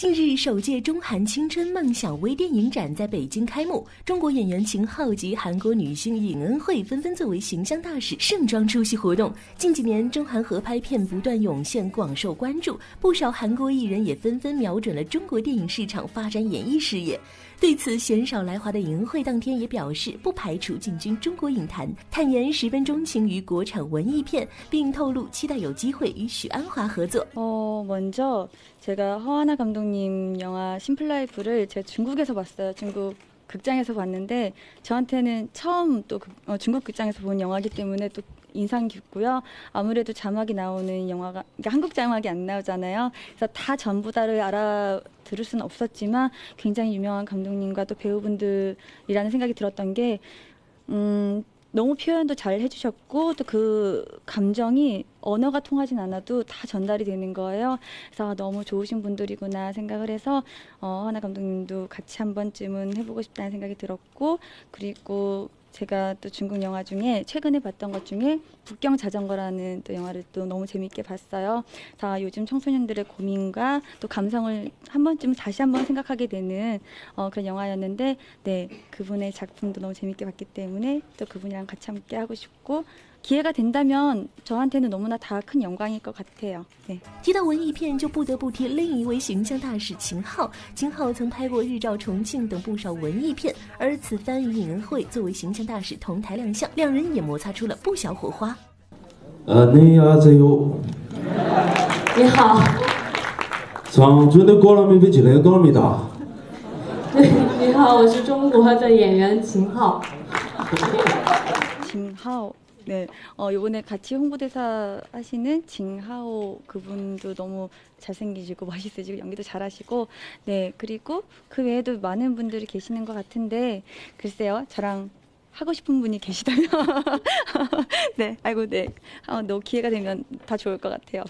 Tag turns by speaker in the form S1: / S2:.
S1: 近日，首届中韩青春梦想微电影展在北京开幕，中国演员秦昊及韩国女星尹恩惠纷纷作为形象大使盛装出席活动。近几年，中韩合拍片不断涌现，广受关注，不少韩国艺人也纷纷瞄准了中国电影市场发展演艺事业。对此，鲜少来华的尹恩惠当天也表示，不排除进军中国影坛，坦言十分钟情于国产文艺片，并透露期待有机会与许鞍华合作。
S2: 哦，먼저제가허하나감독님 영화 심플라이프를 제가 중국에서 봤어요 중국 극장에서 봤는데 저한테는 처음 또 어, 중국 극장에서 본 영화이기 때문에 또 인상 깊고요. 아무래도 자막이 나오는 영화가 그러니까 한국 자막이 안 나오잖아요. 그래서 다 전부 다를 알아 들을 수는 없었지만 굉장히 유명한 감독님과 또 배우분들이라는 생각이 들었던 게 음, 너무 표현도 잘 해주셨고 또 그 감정이 언어가 통하진 않아도 다 전달이 되는 거예요. 그래서 너무 좋으신 분들이구나 생각을 해서 어, 하나 감독님도 같이 한 번쯤은 해보고 싶다는 생각이 들었고 그리고 제가 또 중국 영화 중에 최근에 봤던 것 중에 북경 자전거라는 또 영화를 또 너무 재밌게 봤어요. 자 요즘 청소년들의 고민과 또 감성을 한 번쯤 다시 한번 생각하게 되는 어, 그런 영화였는데 네 그분의 작품도 너무 재밌게 봤기 때문에 또 그분이랑 같이 함께 하고 싶고 기회가 된다면 저한테는 너무나 다 큰 영광일 것 같아요. 네.
S1: 提到文艺片，就不得不提另一位形象大使秦昊。秦昊曾拍过《日照重庆》等不少文艺片，而此番与尹恩惠作为形象大使同台亮相，两人也摩擦出了不小火花。
S3: 呃，你好，这有。
S4: 你好。
S3: 长春的郭老明被进来搞没다
S4: 对，你好，我是中国的演员秦昊。
S2: 秦昊。 네, 어, 요번에 같이 홍보대사 하시는 징하오 그분도 너무 잘생기시고 멋있으시고 연기도 잘하시고, 네, 그리고 그 외에도 많은 분들이 계시는 것 같은데, 글쎄요, 저랑 하고 싶은 분이 계시다면, 네, 아이고, 네, 어, 너 기회가 되면 다 좋을 것 같아요.